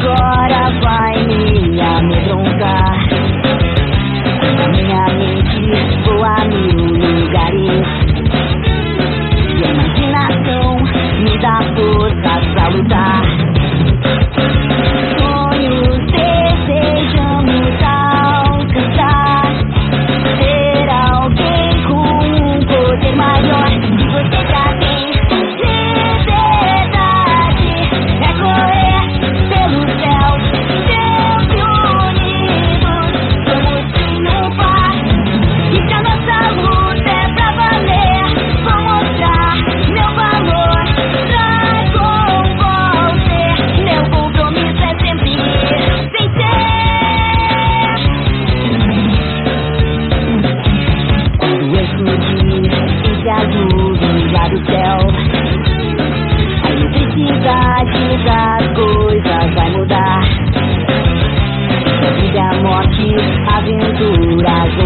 agora vai me mudar. Vida, morte, aventuras,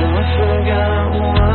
Nothing got one